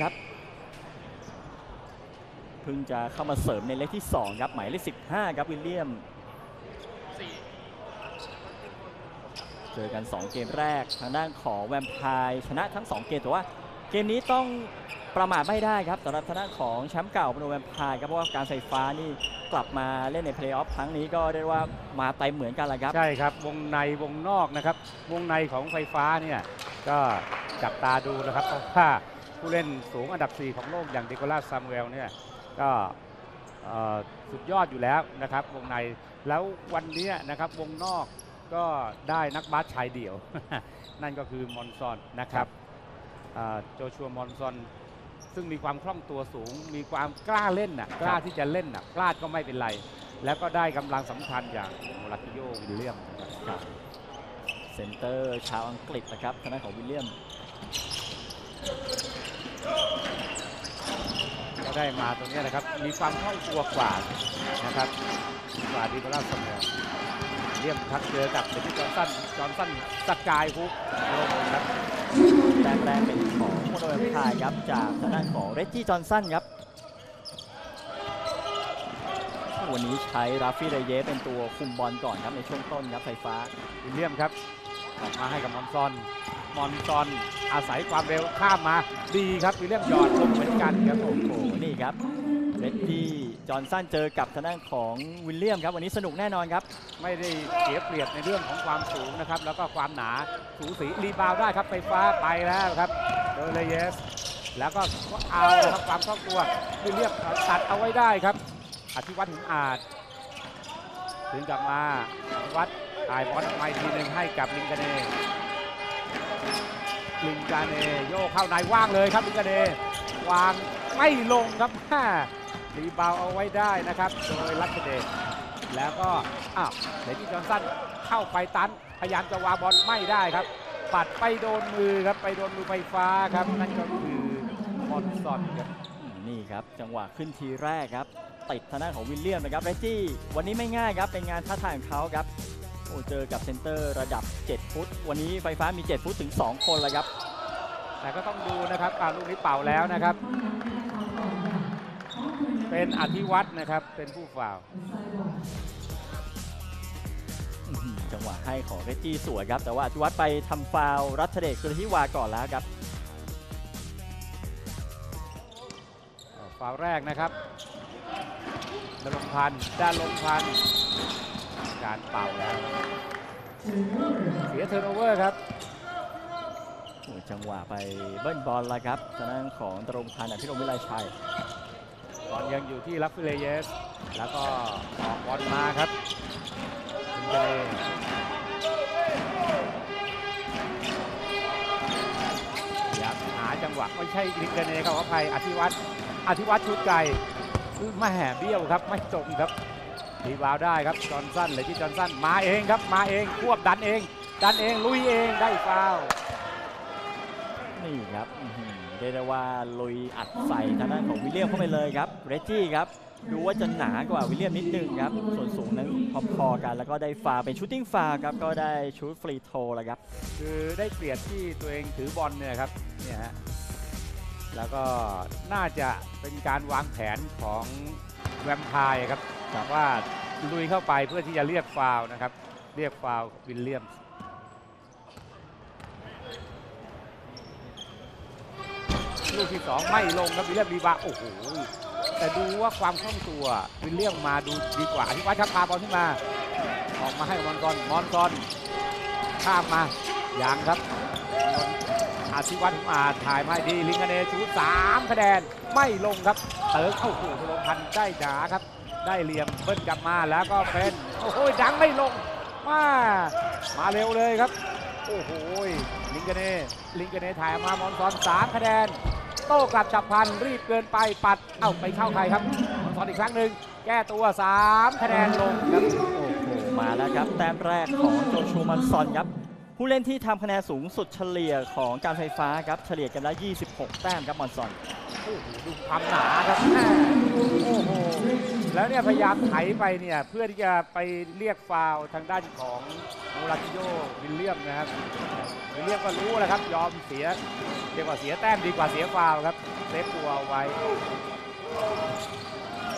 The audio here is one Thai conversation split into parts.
ครับ เพิ่งจะเข้ามาเสริมในเลกที่ 2 ครับหมายเลข 15 ครับวิลเลียม เจอกัน 2 เกมแรกทางด้านของแวมไพร์ชนะทั้ง 2 เกมแต่ว่าเกมนี้ต้องประมาทไม่ได้ครับสำหรับทางด้านของแชมป์เก่าโมโนแวมไพร์ครับเพราะว่าการไฟฟ้านี่กลับมาเล่นในเพลย์ออฟครั้งนี้ก็เรียกว่ามาเต็มเหมือนกันแหละครับ ใช่ครับวงในวงนอกนะครับ วงในของไฟฟ้าเนี่ยก็จับตาดูนะครับเพราะว่า ผู้เล่นสูงอันดับ 4 ของโลกอย่างเดโกลาซามูเอลเนี่ยก็สุดยอดอยู่แล้วนะครับวงในแล้ววันนี้นะครับวงนอกก็ได้นักบาสชายเดี่ยว นั่นก็คือมอนซอนนะครับโจชัวมอนซอนซึ่งมีความคล่องตัวสูง มีความกล้าเล่นน่ะกล้าที่จะเล่นน่ะพลาดก็ไม่เป็นไร แล้วก็ได้กำลังสำคัญอย่างโมราคิโยวิลเลียมนะครับเซนเตอร์ชาวอังกฤษนะครับทางด้านของวิลเลียม ก็ได้มาตรงนี้นะครับ มีความคล่องตัวกว่านะครับกว่าดีโบราสเมอเลี่ยมทักเจอกับเดนิสจอห์นสันจอห์นสันสกายฮุกลงครับแต้มแรกเป็นของโมโนแวมไพร์ครับจากทางด้านของเรจจี้จอห์นสันครับวันนี้ใช้ราฟี่เรเยสเป็นตัวคุมบอลก่อนครับในช่วงต้นครับไฟฟ้าวิลเลียมครับออกมาให้กับมอนซอน มอนซอนอาศัยความเร็วข้ามมาดีครับวิลเลียมหยอดลงเหมือนกันครับโอ้โหโอ้โหนี่ครับเรจจี้จอห์นสันเจอกับทางด้านของวิลเลียมครับ วันนี้สนุกแน่นอนครับ ไม่ได้เสียเปรียบในเรื่องของความสูงนะครับ แล้วก็ความหนาสูสีรีบาวด์ได้ครับไฟฟ้าไปแล้วครับเดอเลเยส แล้วก็เอาครับความคล่องตัววิลเลียมตัดเอาไว้ได้ครับอธิวัตรหินอาจถึงกลับมาอธิวัตรถ่ายบอลมาอีกทีหนึ่งให้กับลิงกาเน ลิงกาเนโยกเข้าในว่างเลยครับลิงกาเนวางไม่ลงครับฮ่ารีบาวเอาไว้ได้นะครับโดยลักเดชแล้วก็อ้าวเดนิสจอนสันเข้าไปตันพยายามจะวางบอลไม่ได้ครับ ปัดไปโดนมือครับไปโดนมือไฟฟ้าครับนั่นก็คือมอนซอนครับนี่ครับจังหวะขึ้นทีแรกครับติดทางด้านของวิลเลียมนะครับเรจี้วันนี้ไม่ง่ายครับเป็นงานท้าทายของเขาครับ โอ้เจอกับเซนเตอร์ระดับ 7 ฟุต วันนี้ไฟฟ้ามี 7 ฟุตถึง 2 คนเลยครับ แต่ก็ต้องดูนะครับอ่าลูกนี้เป่าแล้วนะครับ เป็นอธิวัตรนะครับ เป็นผู้ฟาวล์อื้อหือจังหวะให้ของเรจจี้สวยครับ แต่ว่าอธิวัตรไปทำฟาวล์รัชเดชเครือทิวาก่อนแล้วครับอ่าฟาวล์แรกนะครับดรงค์พันธ์ดรงค์พันธ์ การเป่าแล้วเสีย turnover ครับโอ้จังหวะไปเบิ้ลบอลแล้วครับทางด้านของดรงค์พันธ์อภิรมย์วิไลชัยบอลยังอยู่ที่ราฟี่เรเยส แล้วก็ออกบอลมาครับคุณเจเลอยากหาจังหวะไม่ใช่ลิงเกเนครับขออภัยอธิวัตรอธิวัตรชุดไก่คือมาแห่เบี้ยวครับไม่ตรงครับ รีบาวด์ได้ครับจอห์นสันเลยที่จอห์นสันมาเองครับมาเองควบดันเอง ดันเองลุยเองได้ฟาวล์นี่ครับอื้อหือเรียกได้ว่าลุยอัดใส่ทางด้านของวิลเลียมเข้าไปเลยครับเรจจี้ครับดูว่าจะหนากว่าวิลเลียมนิดนึงครับ ส่วนสูงนั้นพอๆกัน แล้วก็ได้ฟาวล์เป็น shooting foul ครับ ก็ได้ชูต free throw แล้วครับ คือได้เปรียบที่ตัวเองถือบอลเนี่ยครับ เนี่ยฮะ แล้วก็น่าจะเป็นการวางแผนของแวมไพร์ครับ แต่ว่าลุยเข้าไปเพื่อที่จะเรียกฟาวล์นะครับ เรียกฟาวล์วิลเลียมส์ลูกที่สองไม่ลงครับวิลเลียมรีบาโอ้โหแต่ดูว่าความคล่องตัววิลเลียมมาดูดีกว่าอธิวัตรครับพาบอลขึ้นมา ออกมาให้มอนซอนมอนซอนข้ามมายังครับอาชิวัตรมาถ่ายมาดีลิงกเนชูสามคะแนนไม่ลงครับเติร์กเข้าสู่พลงพันธ์ได้หนาครับ ได้เหลี่ยมเบิ้ลกลับมาแล้วก็เป็นโอ้โหดังไม่ลงมามาเร็วเลยครับ โอ้โหลิงกเน่ลิงกเนถ่ายมามอนซอนสามคะแนนโต้กลับฉับพลันรีบเกินไปปัดเอ้าไปเข้าใครครับมอนซอนอีกครั้งหนึ่งแก้ตัวสามคะแนนลงครับโอ้โหมาแล้วครับแต้มแรกของโจชูมันซอนครับ ผู้เล่นที่ทำคะแนนสูงสุดเฉลี่ยของการไฟฟ้าครับเฉลี่ยกันแล้ว26 แต้มครับมอนซอนโอ้โหดูความหนาครับแม่โอ้โหแล้วเนี่ยพยายามไถไปเนี่ยเพื่อที่จะไปเรียกฟาวล์ทางด้านของโมราคิโยวิลเลียมนะครับวิลเลียมก็รู้แหละครับ ยอมเสียเรียกว่าเสียแต้มดีกว่าเสียฟาวล์ครับเซฟตัวเอาไว้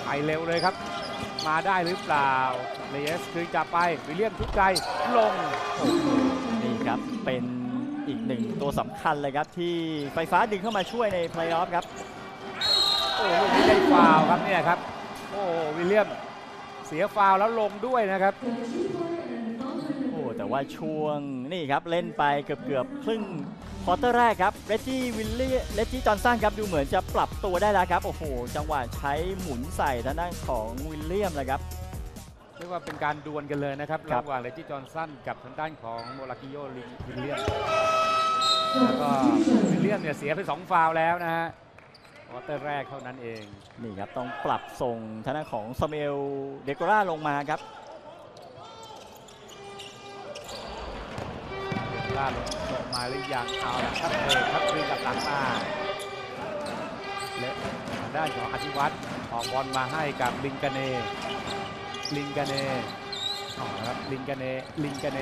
ไปเร็วเลยครับ มาได้หรือเปล่าเลสคืนกลับไปวิลเลียมทุกใจลง เป็นอีกหนึ่งตัวสำคัญเลยครับ ที่ไฟฟ้าดึงเข้ามาช่วยในเพลย์ออฟครับ โอ้ลูกนี้ได้ฟาวล์ครับเนี่ยครับ โอ้วิลเลียมเสียฟาวล์แล้วลงด้วยนะครับโอ้แต่ว่าช่วงนี่ครับเล่นไปเกือบเกือบๆครึ่งควอเตอร์แรกครับเรจจี้วิลเลียเรจจี้จอห์นสันครับดูเหมือนจะปรับตัวได้แล้วครับ โอ้โห จังหวะใช้หมุนใส่ทางด้านของวิลเลียมเลยครับเรียก ว่าเป็นการดวลกันเลยนะครับ ครับ ระหว่างเรจจี้จอห์นสันกับทางด้านของโมลากิโยลิงวิลเลียมแล้วก็วิลเลียมเนี่ยเสียไปสองฟาวล์แล้วนะฮะควอเตอร์แรกเท่านั้นเอง นี่ครับ ต้องปรับส่งทางด้านของซามูเอลเดโกราลงมาครับ ล่าลงลงมาหรือยังเอาละครับเบรกครับคืนกับหลังมาและทางด้านของอธิวัตรออกบอลมาให้กับลิงกาเน ลิงกาเนอ๋อครับลิงกาเนลิงกาเน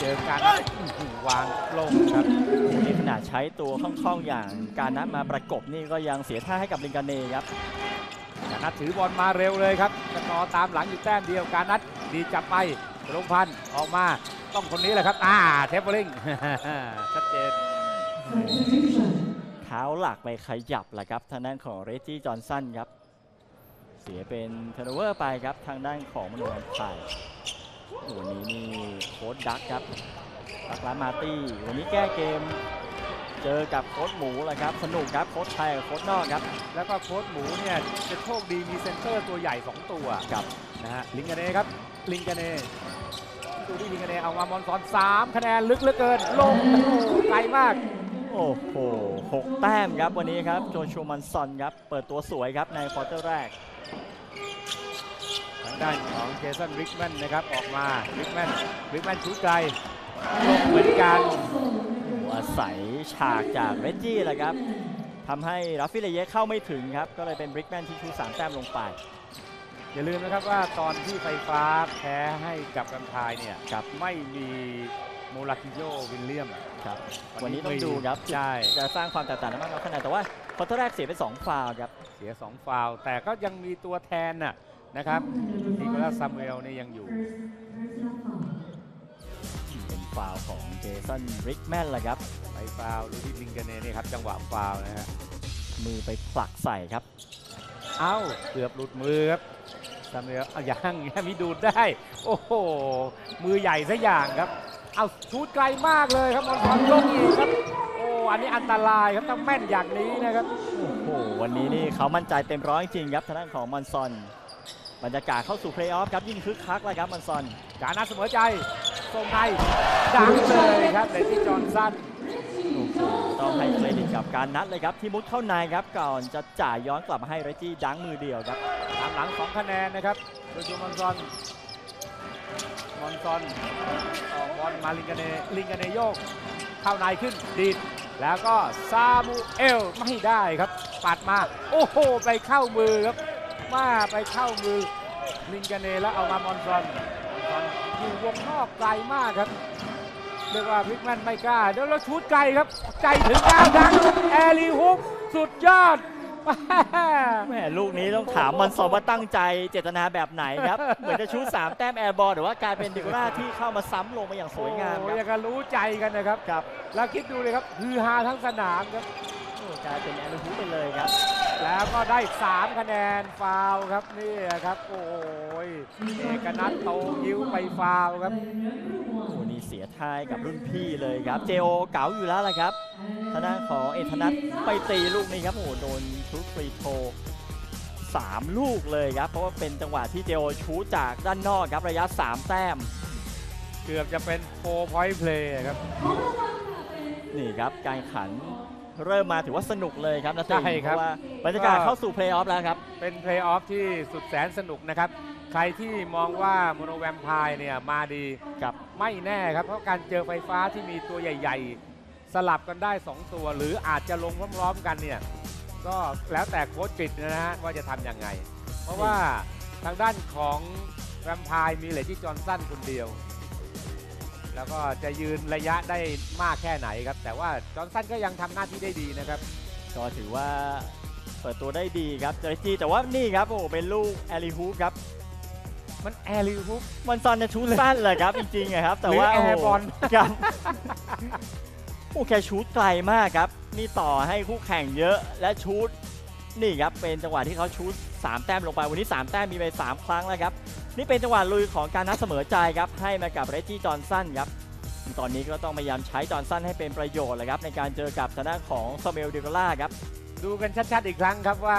เจอการอื้อหือวางลงครับโอ้โหนี่ขนาดใช้ตัวคล่องๆอย่างการนัดมาประกบนี่ก็ยังเสียท่าให้กับลิงกาเน่ครับการนัดถือบอลมาเร็วเลยครับกนอตามหลังอยู่แต้มเดียวการนัดดีจับไปลงพันธุ์ออกมาต้องคนนี้แหละครับอ่าเทปเปอร์ลิงชัดเจนเท้าหลักไปขยับแหละครับทางด้านของเรจจี้จอห์นสันครับเสียเป็นเทอร์โนเวอร์ไปครับทางด้านของมโนวันไทยวันนี้นี่โค้ชดั๊กครับดักลาสมาร์ตี้วันนี้แก้เกม เจอกับโค้ชหมูแหละครับสนุกครับโค้ชไทยกับโค้ชนอกครับ แล้วก็โค้ชหมูเนี่ยจะโชคดีมีเซนเตอร์ตัวใหญ่ 2 ตัวกับนะฮะลิงกาเน่ครับลิงกาเน่ดูที่ลิงกาเน่เอามามอนซอน 3 คะแนนลึกเหลือเกินลงโอ้โหไกลมากโอ้โหหกแต้มครับวันนี้ครับ โจชัวมอนซอนครับ เปิดตัวสวยครับในควอเตอร์แรกทางด้านของเจสันริกแมนนะครับออกมาริกแมนริกแมนชู้ตไกลลงเหมือนกันอาศัยฉากจากเรจจี้แหละครับทำให้ราฟี่เรเยสเข้าไม่ถึงครับ ก็เลยเป็นริกแมนที่ชู้ตสามแต้มลงไป อย่าลืมนะครับว่าตอนที่ไฟฟ้าแพ้ให้กับกัมพายเนี่ยครับไม่มีโมราคิโยวิลเลียมครับ วัวันนนี้นี้ต้องไม่ดูครับใช่จะสร้างความแตกต่างได้มากน้อยขนาดแต่ว่าควอเตอร์แรกเสียไป2ฟาวล์ครับ เสีย 2 ฟาวล์แต่ก็ยังมีตัวแทนน่ะ นะครับนิโคลัสซามูเอลนี่ยังอยู่ เป็นฟาวล์ของเจสันริกแมนแหละครับ ไปฟาวล์รูดี้ลิงกาเน่นี่ครับจังหวะฟาวล์นะฮะมือไปผลักใส่ครับ เอ้าเกือบหลุดมือครับซามูเอลเอายังยังมีดูดได้ โอ้โห มือใหญ่ซะอย่างครับ เอาชู้ตไกลมากเลยครับมอนซอนลงอีกครับโอ้อันนี้อันตรายครับต้องแม่นอย่างนี้นะครับ โอ้โห วันนี้นี่เขามั่นใจเต็มร้อยจริงครับทางด้านของมอนซอน บรรยากาศเข้าสู่เพลย์ออฟครับยิ่งคึกคักเลยครับมอนซอนการนัดเสมอใจส่งใน dunk เลยครับเลที่จอห์นสันโอ้โหต้องให้เครดิตกับการนัดเลยครับที่มุดเข้าในครับก่อนจะจ่ายย้อนกลับมาให้เรจจี้ dunk มือเดียวครับตามหลัง2คะแนนนะครับโดยจูมอนซอนมอนซอนออกบอลมาลิงกาเนลิงกาเนโยกเข้าในขึ้นดีดแล้วก็ซามูเอลไม่ได้ครับปัดมา โอ้โห ไปเข้ามือครับ มาไปเข้ามือลิงกาเนแล้วเอามามอนซอนมอนซอนอยู่วงนอกไกลมากครับเรียกว่าพลิกแมนไม่กล้าเดี๋ยวเราชูดไกลครับ ใจถึงดาวดังแอร์ลีฮุกสุดยอดแม่ลูกนี้ต้องถามมอนซอนว่าตั้งใจเจตนาแบบไหนครับ เหมือนจะชูสามแต้มแอร์บอลหรือว่ากลายเป็นดิโกราที่เข้ามาซ้ำลงมาอย่างสวยงามโอ้คอรับย่างกับรู้ใจกันนะครับครับ แล้วคิดดูเลยครับฮือฮาทั้งสนามครับโอ้กลายเป็นแอร์ลูไปเลยครับ แล้วก็ได้ 3 คะแนนฟาวล์ครับนี่ครับ โอ้ยเอกนัทโตยิ้วไปฟาวล์ครับโอ้นี่เสียท้ายกับรุ่นพี่เลยครับเจโอเก๋าอยู่แล้วแหละครับทางด้านของเอกธนัทไปตีลูกนี้ครับโอ้โหโดนชู้ต free throw สามลูกเลยครับ เพราะว่าเป็นจังหวะที่เจโอชู้ตจากด้านนอกครับระยะ 3 แต้ม เกือบจะเป็น four-point play ครับ นี่ครับการแข่งขัน เริ่มมาถือว่าสนุกเลยครับนะติงใช่เพครับ ราะว่าบรรยากาศเข้าสู่เพลย์ออฟแล้วครับ เป็นเพลย์ออฟที่สุดแสนสนุกนะครับ ใครที่มองว่าโมโนแวมไพร์เนี่ยมาดีกับ ไม่แน่ครับ เพราะการเจอไฟฟ้าที่มีตัวใหญ่ ๆ สลับกันได้ 2 ตัว หรืออาจจะลงพร้อมๆกันเนี่ยก็แล้วแต่โค้ชกฤษนะฮะว่าจะทำยังไง เพราะว่าทางด้านของแวมไพร์มีเลที่จอห์นสันคนเดียว แล้วก็จะยืนระยะได้มากแค่ไหนครับ แต่ว่าจอห์นสันก็ยังทำหน้าที่ได้ดีนะครับ ก็ถือว่าเปิดตัวได้ดีครับเจอร์จีแต่ว่านี่ครับโอ้โหเป็นลูก alley-oop ครับมัน alley-oopมอนซอนจะชู้ตสั้นเลยครับ จริงๆอะครับ แต่หรือว่า air ball โอ้โหครับโอ้แค่ชู้ตไกลมากครับ นี่ต่อให้คู่แข่งเยอะและชู้ตนี่ครับเป็นจังหวะที่เขาชู้ต3แต้มลงไปวันนี้ 3 แต้มมีไป 3 ครั้งแล้วครับ นี่เป็นจังหวะลุยของการนัดเสมอใจครับให้มากับเรจจี้จอห์นสันครับตอนนี้ก็ต้องพยายามใช้จอห์นสันให้เป็นประโยชน์เลยครับในการเจอกับทางด้านของซามูเอลดิโกราครับดูกันชัดๆอีกครั้งครับว่า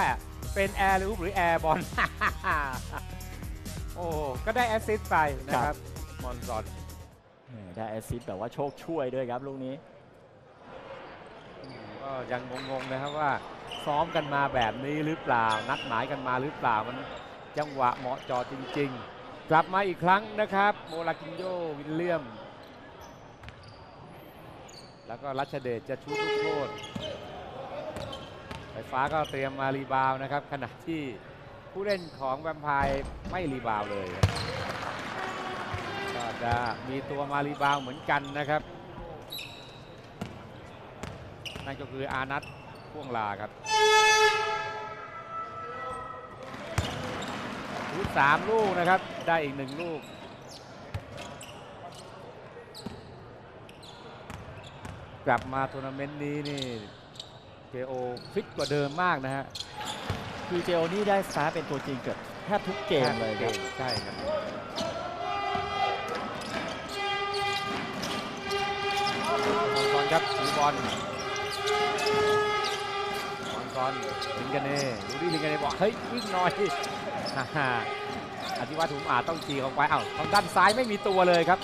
เป็น alley-oop หรือ air ballโอ้ก็ได้แอสซิสต์ไปนะครับมอนซอนแหม่ได้แอสซิสต์แบบว่าโชคช่วยด้วยครับลูกนี้ก็ยังงงๆนะครับว่าซ้อมกันมาแบบนี้หรือเปล่า นัดหมายกันมาหรือเปล่ามัน จังหวะเหมาะเจาะจริง ๆ กลับมาอีกครั้งนะครับ โมลากินโยวิลเลียม แล้วก็รัชเดชจะชู้ตลูกโทษไฟฟ้าก็เตรียมมารีบาวด์นะครับ ขณะที่ผู้เล่นของแวมไพร์ไม่รีบาวด์เลยก็จะมีตัวมารีบาวด์เหมือนกันนะครับนั่นก็คืออานัทพ่วงลาครับ ชู้ตสามลูกนะครับ ได้อีกหนึ่งลูก กลับมาทัวร์นาเมนต์นี้นี่เจโอฟิตกว่าเดิมมากนะฮะ คือเจโอนี่ได้สตาร์ทเป็นตัวจริงเกือบแทบทุกเกมเลยครับใช่ครับมอนซอนครับดูบอลมอนซอนลิงกันเน่ดูดิลิงกันเน่บอก เฮ้ยวิ่งหน่อยฮ่าฮ่า อธิวัตถุมอาจต้องจีออกไปเอ้าทางด้านซ้ายไม่มีตัวเลยครับ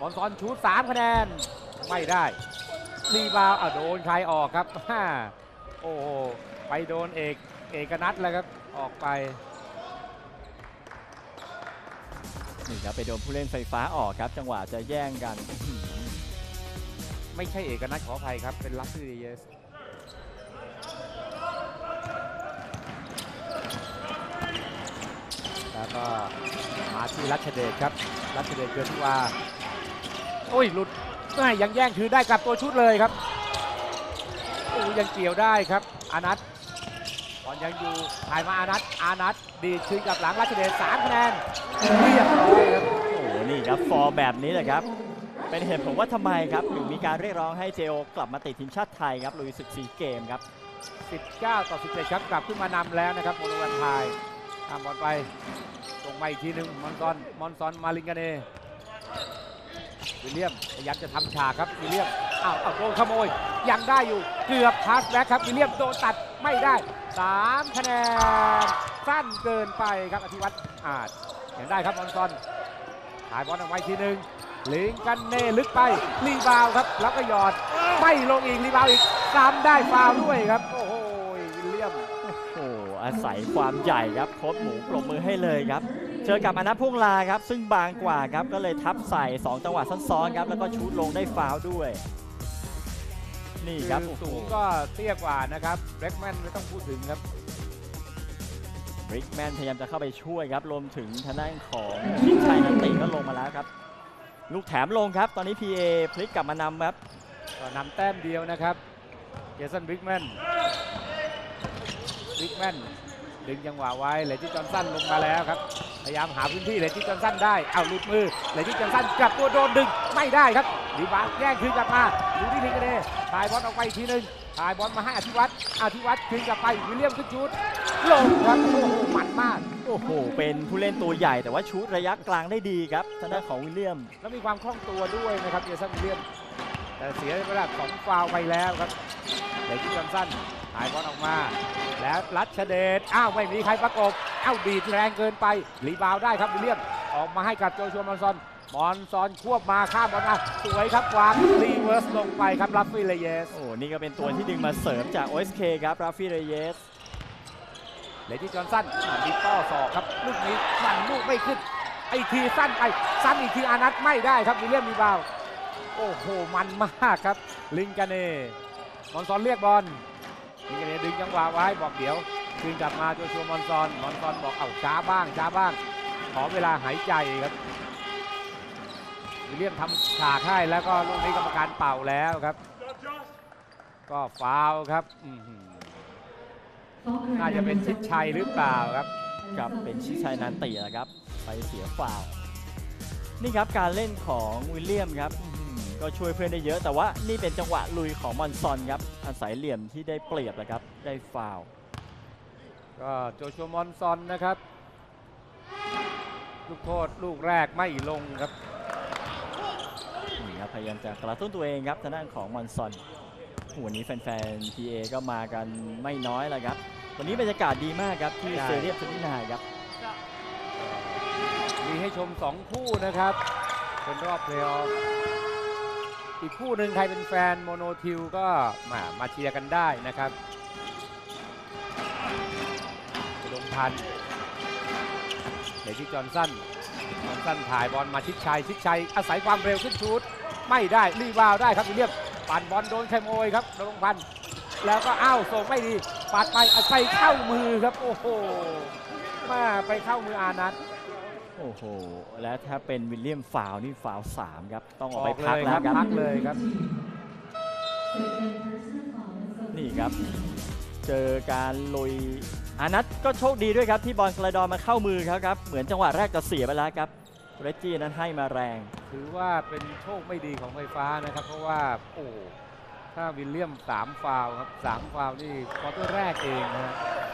มอนซอนชู้ตสามคะแนนไม่ได้รีบาวด์อะโดนใครออกครับฮ่าโอ้โหไปโดนเอกเอกนัทแล้วครับออกไปนี่ครับไปโดนผู้เล่นไฟฟ้าออกครับ จังหวะจะแย่งกันอื้อหือไม่ใช่เอกนัทขออภัยครับเป็นราฟิเรเยส แล้ว ก็มาที่รัชเดชครับ รัชเดชเกินที่ว่าโอ้ยหลุดไม่ยังแย่งถือได้กลับตัวชุดเลยครับโอ้ยังเกี่ยวได้ครับอานัทบอลยังอยู่ถ่ายมาอานัทอานัทดีดคืนกลับหลังรัชเดชสามคะแนนเรียบร้อยครับโอ้โหนี่ครับฟอร์มแบบนี้แหละครับ เป็นเหตุผลว่าทำไมครับถึงมีการเรียกร้องให้เจโอกลับมาติดทีมชาติไทยครับลุยศึกซีเกมครับ 19 ต่อ 17 ครับกลับขึ้นมานำแล้วนะครับโมโนแวมไพร์ ตามบอลไปส่งมาอีกทีหนึ่งมอนซอนมอนซอนมาลิงกาเนวิลเลียมพยายามจะทำฉากครับวิลเลียมอ้าวอ้าวโดนขโมยยังได้อยู่เกือบ pass back ครับวิลเลียมโดนตัดไม่ได้3คะแนนสั้นเกินไปครับอธิวัตรอาจยังได้ครับมอนซอนถ่ายบอลเอาไว้ทีหนึ่งลิงกันเน่ลึกไปรีบาวครับแล้วก็หยอดไม่ลงอีกรีบาวอีกซ้ำได้ฟาวล์ด้วยครับ อ้โหอาศัยความใหญ่ครับโค้ชหมูปรบมือให้เลยครับ เจอกับอนัทพุ่งลาครับ ซึ่งบางกว่าครับก็เลยทับใส่ 2 จังหวะซ้อนๆครับแล้วก็ชูดลงได้ฟาวล์ด้วย นี่ครับคือโอ้โห สูงก็เตี้ยกว่านะครับเบรกแมนไม่ต้องพูดถึงครับ บริกแมนพยายามจะเข้าไปช่วยครับ รวมถึงทางด้านของชิงชัยนันติก็ลงมาแล้วครับ ลูกแถมลงครับ ตอนนี้ PEA พลิกกลับมานำครับ ก็นำแต้มเดียวนะครับ เจสันบริกแมนบ ริกแมนดึงจังหวะไว้เลจิจอนสันลงมาแล้วครับ พยายามหาพื้นที่เลจิจอนสันได้ เอาหลุดมือเลจิจอนสันกลับตัวโดนดึงไม่ได้ครับรีบาวด์แย่งคืนกลับมาดูที่ลิงกาเดถ่ายบอลออกไปอีกทีหนึ่งถ่ายบอลมาให้อธิวัตรอธิวัตรคืนกลับไปวิลเลียมขึ้นชู้ตลงครับโอ้โหมันมากโอ้โห เป็นผู้เล่นตัวใหญ่แต่ว่าชู้ตระยะกลางได้ดีครับทางด้านของวิลเลียม แล้วมีความคล่องตัวด้วยนะครับเจสันวิลเลียม แต่เสียเวลาสองฟาวล์ไปแล้วครับเลกิจอนสัน ถ่ายบอลออกมา แล้วรัชเดชอ้าวไม่มีใครประกบอ้าวบีดแรงเกินไปรีบาวด์ได้ครับวิลเลียมออกมาให้กับโจชัวมอนซอนมอนซอนควบมาข้ามบอลมาสวยครับวาง reverse ลงไปครับราฟิเรเยสโอ้นี่ก็เป็นตัวที่ดึงมาเสริมจาก OSK ครับราฟิเรเยสเลกิจอนสันดิต้อสอกครับลูกนี้สั่นลูกไม่ขึ้นไอทีสั้นไปซ้ำอีกทีอานัทไม่ได้ครับวิลเลียมรีบาวด์โอ้โหมันมากครับ ลิงกาเน่มอนซอนเรียกบอล ลิงกาเน่ดึงจังหวะไว้บอกเดี๋ยวคืนกลับมาโจชัวมอนซอนมอนซอนบอกเอ้าช้าบ้างช้าบ้าง ขอเวลาหายใจครับวิลเลียมทำฉากให้แล้วก็ลูกนี้กรรมการเป่าแล้วครับ ก็ฟาวครับอื้อหือน่าจะเป็นชิดชัยหรือเปล่าครับกับเป็นชิดชัยนันตินะครับ ไปเสียฟาวนี่ครับการเล่นของวิลเลียมครับ ก็ช่วยเพื่อนได้เยอะแต่ว่านี่เป็นจังหวะลุยของมอนซอนครับอาศัยเหลี่ยมที่ได้เปรียบนะครับได้ฟาวล์ก็โจชัวมอนซอนนะครับ ลูกโทษลูกแรกไม่ลงครับนี่ครับพยายามจะกระตุ้นตัวเองครับทางด้านของมอนซอนโอ้โหวันนี้แฟนๆ PEA ก็มากันไม่น้อยแล้วครับ วันนี้บรรยากาศดีมากครับที่ใช่ stadium twenty-nine ครับ มีให้ชม 2 คู่นะครับ เป็นรอบเพลย์ออฟ อีกคู่หนึ่งใครเป็นแฟนโมโนทิวก็มามาเชียร์กันได้นะครับอุดมพันธ์เดที่จอห์นสันจอห์นสันถ่ายบอลมาชิดชัย ชิดชัยอาศัยความเร็วขึ้นชูดไม่ได้รีบาวได้ครับวิเลียมปั่นบอลโดนแคมโอยครับอุดมพันธ์แล้วก็อ้าวส่งไม่ดีปัดไปอาศัยเข้ามือครับ โอ้โหมาไปเข้ามืออานัท โอ้โห และถ้าเป็นวิลเลียมฟาวล์นี่ฟาวล์สามครับ ต้องอออกอกไปไปพัพักกแล้แล้ววครับพักเลยครับ นี่ครับ เจอการลุยอานัทก็โชคดีด้วยครับ ที่บอลกระดอนมาเข้ามือเขาครับ เหมือนจังหวะแรกจะเสียไปแล้วครับเรจจี้นั้นให้มาแรง ถือว่าเป็นโชคไม่ดีของไฟฟ้านะครับ เพราะว่าโอ้ถ้าวิลเลียมสามฟาวล์ครับสามฟาวล์นี่ quarter แรกเองนะฮะมั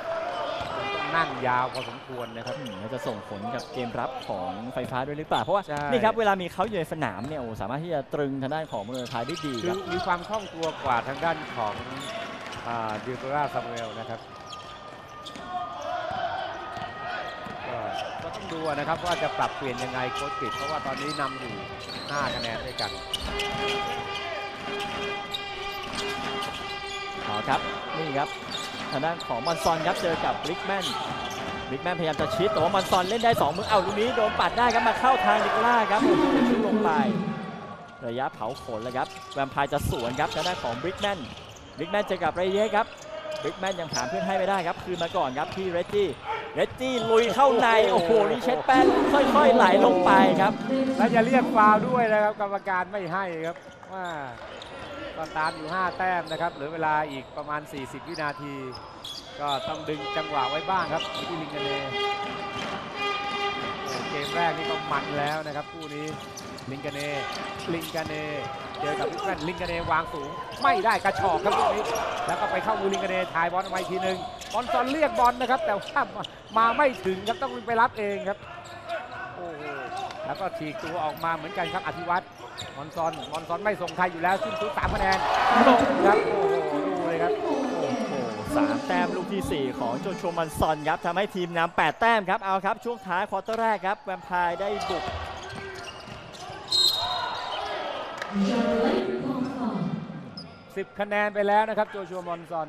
นต้องนั่งยาวพอสมควรนะครับอืมแล้วจะส่งผลกับเกมรับของไฟฟ้าด้วยหรือเปล่า เพราะว่าใช่นี่ครับเวลามีเขาอยู่ในสนามเนี่ยโอ้สามารถที่จะตรึงทางด้านของเมืองไทยได้ดีคืครับมีความคล่องตัวกว่าทางด้านของดิวโตราซามูเอลนะครับก็ก็ต้องดูนะครับว่าจะปรับเปลี่ยนยังไงโค้ชปิดเพราะว่าตอนนี้นำอยู่ 5 คะแนนด้วยกันเอาครับ นี่ครับ ทางด้านของมอนซอนครับเจอกับบริกแมนบริกแมนพยายามจะชิดแต่ว่ามอนซอนเล่นได้ 2 มือเอาลูกนี้โดนปัดได้ครับมาเข้าทางนิโคล่าครับโอ้โหชุดลงไประยะเผาขนเลยครับแวมไพร์จะสวนครับทางด้านของบริกแมนบริกแมนเจอกับไรเยสครับบริกแมนยังหามเพื่อนให้ไม่ได้ครับ คืนมาก่อนครับที่เรจจี้เรจจี้ลุยเข้าใน โอ้โหนี่เช็ดแป้นค่อยๆไหลลงไปครับ แล้วจะเรียกฟาวด้วยนะครับกรรมการไม่ให้ครับว่า ก็ตามอยู่ 5 แต้มนะครับเหลือเวลาอีกประมาณ 40 วินาที ก็ต้องดึงจังหวะไว้บ้างครับที่ลิงกาเนโอ้เกมแรกนี่ก็มันแล้วนะครับคู่นี้ลิงกาเนลิงกาเนเจอกับ big man ลิงกาเนวางสูง ไม่ได้กระฉอกครับลูกนี้แล้วก็ไปเข้ามือลิงกาเนถ่ายบอลออกมาอีกทีหนึ่งมอนซอนเรียกบอลนะครับ แต่ว่ามามาไม่ถึงครับต้องไปรับเองครับโอ้โห แล้วก็ฉีกตัวออกมาเหมือนกันครับอธิวัตรมอนซอนมอนซอนไม่ส่งใครอยู่แล้วขึ้นชู้ตสามคะแนนลงครับโอ้โหดูเลยครับโอ้โหสามแต้มลูกทีสี่4 ของโจชัวมอนซอนครับทำให้ทีมนำ8แต้มครับเอาครับช่วงท้าย quarter แรกครับแวมไพร์ได้บุก10คะแนนไปแล้วนะครับโจชัวมอนซอน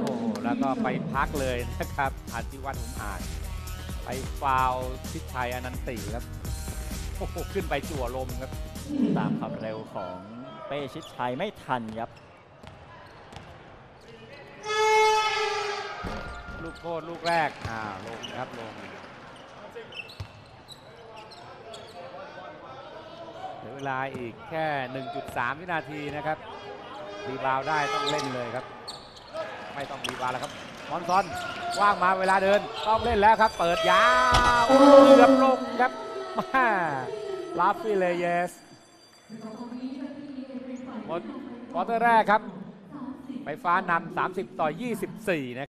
โอ้โหแล้วก็ไปพักเลยนะครับอธิวัตรหุมอาจไปฟาวล์ทิศชัยอนันติครับโอ้โหขึ้นไปจั่วลมครับ ตามความเร็วของเป้ชิดชัยไม่ทันครับ ลูกโทษลูกแรก อ่า ลงครับ ลงเหลือเวลาอีกแค่ 1.3 วินาทีนะครับ rebound ได้ต้องเล่นเลยครับ ไม่ต้อง rebound แล้วครับมอนซอนว่างมาเวลาเดินต้องเล่นแล้วครับ เปิดยาวเกือบลงครับมาลาฟิเลเยสหมด quarter แรกครับ ไฟฟ้านำ30 ต่อ 24 นะครับ